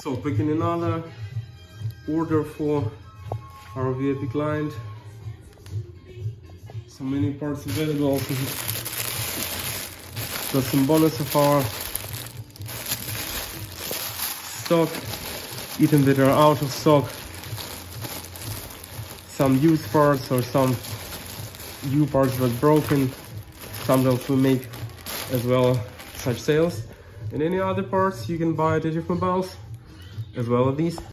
So picking another order for our VIP client. So many parts available. Got some bonus of our stock, even that are out of stock. Some used parts or some new parts that broken. Sometimes we make as well such sales. And any other parts you can buy at Age Of Mobiles as well as these.